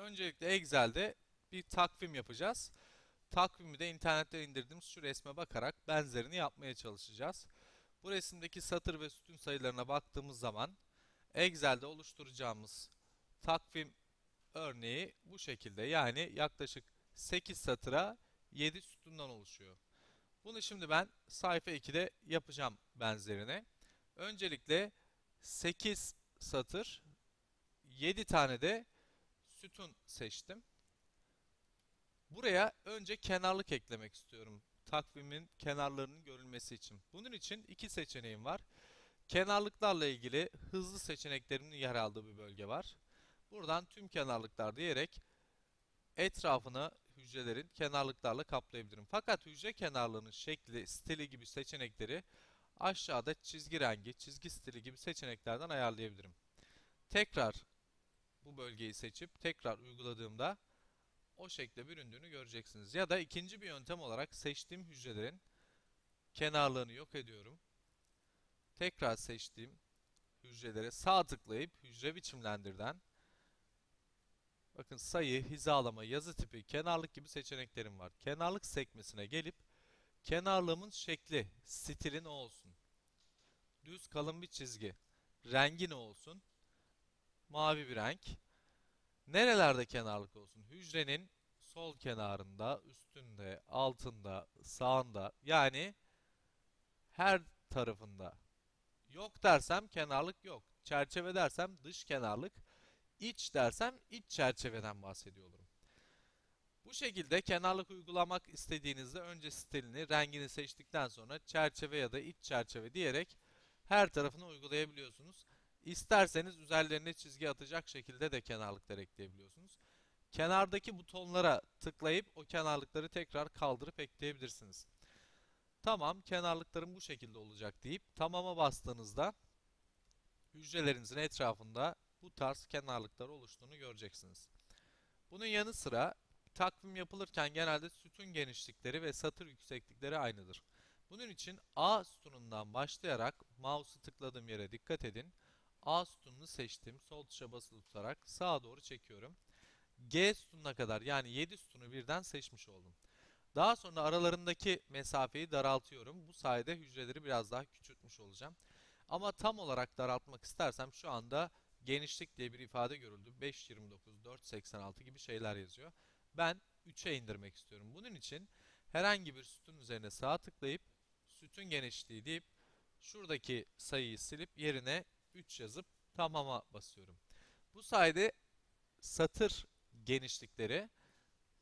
Öncelikle Excel'de bir takvim yapacağız. Takvimi de internetten indirdiğimiz şu resme bakarak benzerini yapmaya çalışacağız. Bu resimdeki satır ve sütun sayılarına baktığımız zaman Excel'de oluşturacağımız takvim örneği bu şekilde. Yani yaklaşık 8 satıra 7 sütundan oluşuyor. Bunu şimdi ben sayfa 2'de yapacağım benzerini. Öncelikle 8 satır, 7 tane de sütun seçtim. Buraya önce kenarlık eklemek istiyorum. Takvimin kenarlarının görülmesi için. Bunun için iki seçeneğim var. Kenarlıklarla ilgili hızlı seçeneklerimin yer aldığı bir bölge var. Buradan tüm kenarlıklar diyerek etrafını hücrelerin kenarlıklarla kaplayabilirim. Fakat hücre kenarlarının şekli, stili gibi seçenekleri aşağıda çizgi rengi, çizgi stili gibi seçeneklerden ayarlayabilirim. Tekrar bu bölgeyi seçip tekrar uyguladığımda o şekle büründüğünü göreceksiniz. Ya da ikinci bir yöntem olarak seçtiğim hücrelerin kenarlarını yok ediyorum. Tekrar seçtiğim hücrelere sağ tıklayıp hücre biçimlendirden bakın sayı, hizalama, yazı tipi, kenarlık gibi seçeneklerim var. Kenarlık sekmesine gelip kenarlığımın şekli, stili ne olsun? Düz kalın bir çizgi. Rengi ne olsun? Mavi bir renk. Nerelerde kenarlık olsun? Hücrenin sol kenarında, üstünde, altında, sağında yani her tarafında. Yok dersem kenarlık yok. Çerçeve dersem dış kenarlık. İç dersem iç çerçeveden bahsediyor olurum. Bu şekilde kenarlık uygulamak istediğinizde önce stilini, rengini seçtikten sonra çerçeve ya da iç çerçeve diyerek her tarafını uygulayabiliyorsunuz. İsterseniz üzerlerine çizgi atacak şekilde de kenarlıklar ekleyebiliyorsunuz. Kenardaki butonlara tıklayıp o kenarlıkları tekrar kaldırıp ekleyebilirsiniz. Tamam, kenarlıklarım bu şekilde olacak deyip tamama bastığınızda hücrelerinizin etrafında bu tarz kenarlıklar oluştuğunu göreceksiniz. Bunun yanı sıra takvim yapılırken genelde sütun genişlikleri ve satır yükseklikleri aynıdır. Bunun için A sütunundan başlayarak mouse'u tıkladığım yere dikkat edin. A sütununu seçtim. Sol tuşa basılı tutarak sağa doğru çekiyorum. G sütununa kadar yani 7 sütunu birden seçmiş oldum. Daha sonra aralarındaki mesafeyi daraltıyorum. Bu sayede hücreleri biraz daha küçültmüş olacağım. Ama tam olarak daraltmak istersem şu anda genişlik diye bir ifade görüldü. 5.29, 4.86 gibi şeyler yazıyor. Ben 3'e indirmek istiyorum. Bunun için herhangi bir sütun üzerine sağ tıklayıp sütun genişliği deyip şuradaki sayıyı silip yerine 3 yazıp tamama basıyorum. Bu sayede satır genişlikleri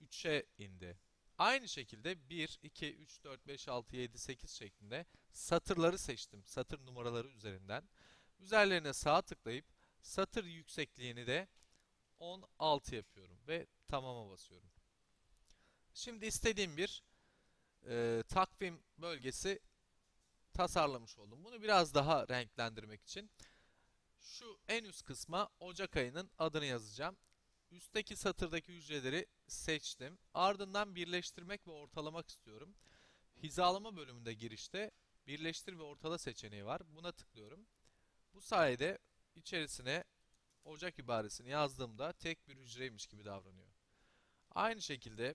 3'e indi. Aynı şekilde 1, 2, 3, 4, 5, 6, 7, 8 şeklinde satırları seçtim. Satır numaraları üzerinden. Üzerlerine sağ tıklayıp satır yüksekliğini de 16 yapıyorum ve tamama basıyorum. Şimdi istediğim bir e, takvim bölgesi tasarlamış oldum. Bunu biraz daha renklendirmek için şu en üst kısma Ocak ayının adını yazacağım. Üstteki satırdaki hücreleri seçtim. Ardından birleştirmek ve ortalamak istiyorum. Hizalama bölümünde girişte birleştir ve ortala seçeneği var. Buna tıklıyorum. Bu sayede içerisine Ocak ibaresini yazdığımda tek bir hücreymiş gibi davranıyor. Aynı şekilde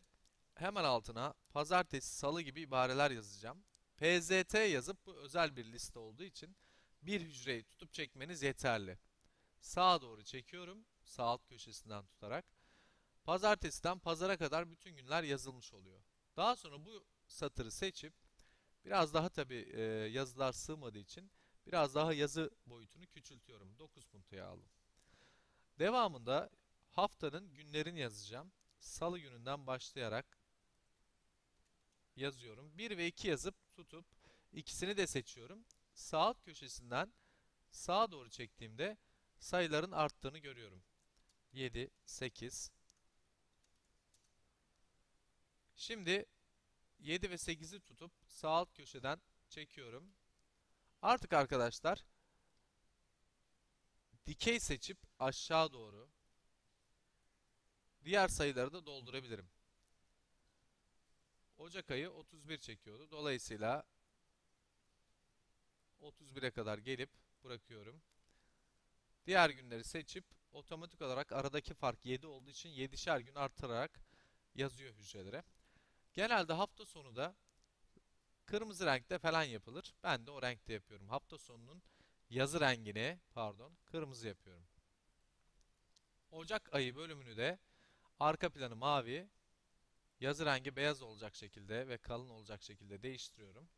hemen altına pazartesi, salı gibi ibareler yazacağım. PZT yazıp bu özel bir liste olduğu için bir hücreyi tutup çekmeniz yeterli. Sağa doğru çekiyorum. Sağ alt köşesinden tutarak. Pazartesiden pazara kadar bütün günler yazılmış oluyor. Daha sonra bu satırı seçip biraz daha tabi e, yazılar sığmadığı için biraz daha yazı boyutunu küçültüyorum. 9 puntoya aldım. Devamında haftanın günlerini yazacağım. Salı gününden başlayarak yazıyorum. 1 ve 2 yazıp tutup ikisini de seçiyorum. Sağ köşesinden sağa doğru çektiğimde sayıların arttığını görüyorum. 7, 8. Şimdi 7 ve 8'i tutup sağ alt köşeden çekiyorum. Artık arkadaşlar dikey seçip aşağı doğru diğer sayıları da doldurabilirim. Ocak ayı 31 çekiyordu. Dolayısıyla 31'e kadar gelip bırakıyorum. Diğer günleri seçip otomatik olarak aradaki fark 7 olduğu için 7'şer gün artırarak yazıyor hücrelere. Genelde hafta sonu da kırmızı renkte falan yapılır. Ben de o renkte yapıyorum. Hafta sonunun yazı rengini, pardon, kırmızı yapıyorum. Ocak ayı bölümünü de arka planı mavi, yazı rengi beyaz olacak şekilde ve kalın olacak şekilde değiştiriyorum.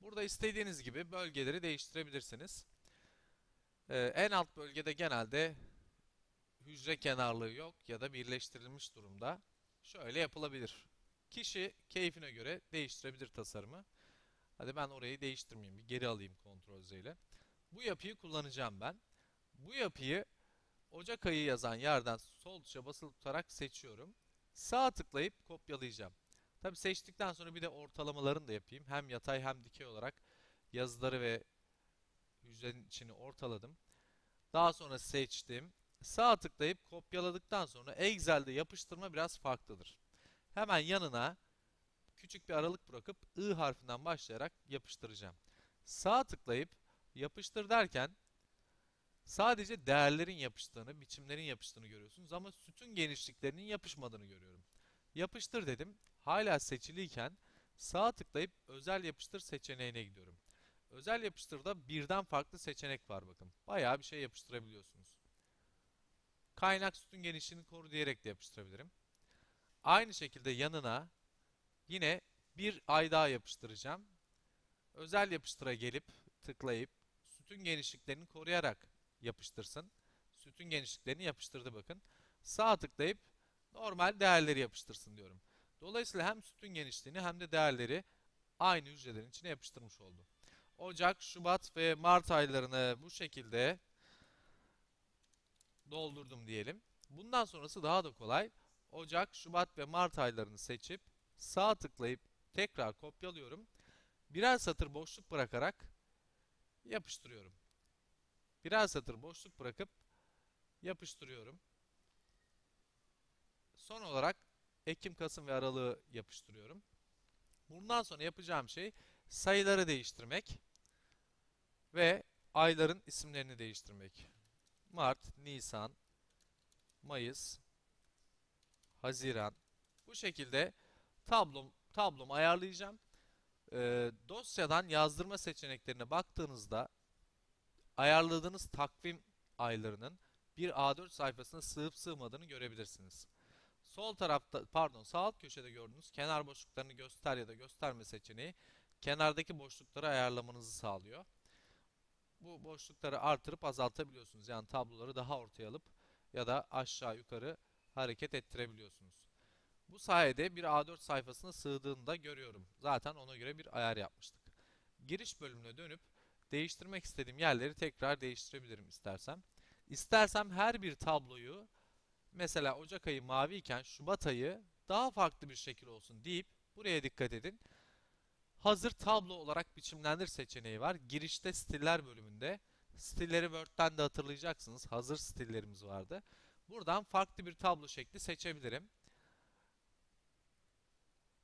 Burada istediğiniz gibi bölgeleri değiştirebilirsiniz. Ee, en alt bölgede genelde hücre kenarlığı yok ya da birleştirilmiş durumda. Şöyle yapılabilir. Kişi keyfine göre değiştirebilir tasarımı. Hadi ben orayı değiştirmeyeyim. Bir geri alayım Ctrl Z ile. Bu yapıyı kullanacağım ben. Bu yapıyı Ocak ayı yazan yerden sol tuşa basılı tutarak seçiyorum. Sağ tıklayıp kopyalayacağım. Tabi seçtikten sonra bir de ortalamalarını da yapayım. Hem yatay hem dikey olarak yazıları ve hücrenin içini ortaladım. Daha sonra seçtim. Sağ tıklayıp kopyaladıktan sonra Excel'de yapıştırma biraz farklıdır. Hemen yanına küçük bir aralık bırakıp I harfinden başlayarak yapıştıracağım. Sağ tıklayıp yapıştır derken sadece değerlerin yapıştığını, biçimlerin yapıştığını görüyorsunuz ama sütun genişliklerinin yapışmadığını görüyorum. Yapıştır dedim. Hala seçiliyken sağ tıklayıp özel yapıştır seçeneğine gidiyorum. Özel yapıştırda birden farklı seçenek var bakın. Bayağı bir şey yapıştırabiliyorsunuz. Kaynak sütun genişliğini koru diyerek de yapıştırabilirim. Aynı şekilde yanına yine bir ay daha yapıştıracağım. Özel yapıştıra gelip tıklayıp sütun genişliklerini koruyarak yapıştırsın. Sütun genişliklerini yapıştırdı bakın. Sağ tıklayıp normal değerleri yapıştırsın diyorum. Dolayısıyla hem sütun genişliğini hem de değerleri aynı hücrelerin içine yapıştırmış oldu. Ocak, Şubat ve Mart aylarını bu şekilde doldurdum diyelim. Bundan sonrası daha da kolay. Ocak, Şubat ve Mart aylarını seçip sağ tıklayıp tekrar kopyalıyorum. Birer satır boşluk bırakarak yapıştırıyorum. Birer satır boşluk bırakıp yapıştırıyorum. Son olarak Ekim, Kasım ve Aralık'ı yapıştırıyorum. Bundan sonra yapacağım şey sayıları değiştirmek ve ayların isimlerini değiştirmek. Mart, Nisan, Mayıs, Haziran. Bu şekilde tablom, tablomu ayarlayacağım. Ee, dosyadan yazdırma seçeneklerine baktığınızda ayarladığınız takvim aylarının bir A4 sayfasına sığıp sığmadığını görebilirsiniz. Sol tarafta pardon sağ alt köşede gördüğünüz kenar boşluklarını göster ya da gösterme seçeneği kenardaki boşlukları ayarlamanızı sağlıyor. Bu boşlukları artırıp azaltabiliyorsunuz. Yani tabloları daha ortaya alıp ya da aşağı yukarı hareket ettirebiliyorsunuz. Bu sayede bir A4 sayfasına sığdığını da görüyorum. Zaten ona göre bir ayar yapmıştık. Giriş bölümüne dönüp değiştirmek istediğim yerleri tekrar değiştirebilirim istersem. İstersem her bir tabloyu mesela Ocak ayı mavi iken Şubat ayı daha farklı bir şekil olsun deyip buraya dikkat edin. Hazır tablo olarak biçimlendir seçeneği var. Girişte stiller bölümünde. Stilleri Word'den de hatırlayacaksınız. Hazır stillerimiz vardı. Buradan farklı bir tablo şekli seçebilirim.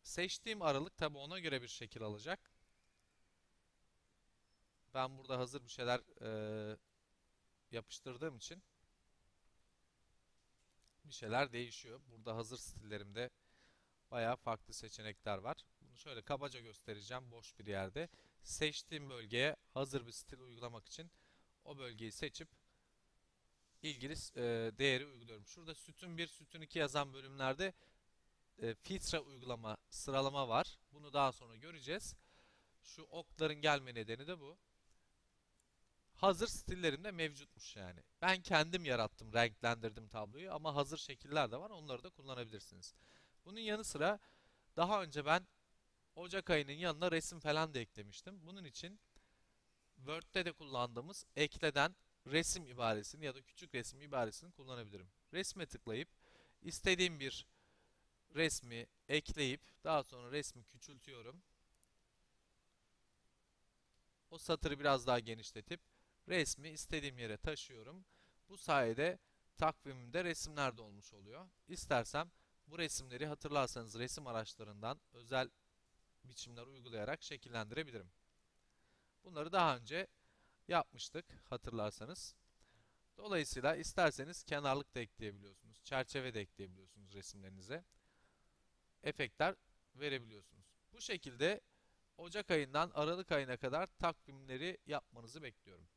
Seçtiğim aralık tabi ona göre bir şekil alacak. Ben burada hazır bir şeyler e, yapıştırdığım için bir şeyler değişiyor. Burada hazır stillerimde bayağı farklı seçenekler var. Bunu şöyle kabaca göstereceğim boş bir yerde. Seçtiğim bölgeye hazır bir stil uygulamak için o bölgeyi seçip ilgili e, değeri uyguluyorum. Şurada sütun 1, sütun 2 yazan bölümlerde e, filtre uygulama, sıralama var. Bunu daha sonra göreceğiz. Şu okların gelme nedeni de bu. Hazır stillerimde mevcutmuş yani. Ben kendim yarattım, renklendirdim tabloyu ama hazır şekiller de var. Onları da kullanabilirsiniz. Bunun yanı sıra daha önce ben Ocak ayının yanına resim falan da eklemiştim. Bunun için Word'de de kullandığımız ekleden resim ibaresini ya da küçük resim ibaresini kullanabilirim. Resme tıklayıp istediğim bir resmi ekleyip daha sonra resmi küçültüyorum. O satırı biraz daha genişletip resmi istediğim yere taşıyorum. Bu sayede takvimimde resimler de olmuş oluyor. İstersem bu resimleri hatırlarsanız resim araçlarından özel biçimler uygulayarak şekillendirebilirim. Bunları daha önce yapmıştık hatırlarsanız. Dolayısıyla isterseniz kenarlık da ekleyebiliyorsunuz. Çerçeve de ekleyebiliyorsunuz resimlerinize. Efektler verebiliyorsunuz. Bu şekilde Ocak ayından Aralık ayına kadar takvimleri yapmanızı bekliyorum.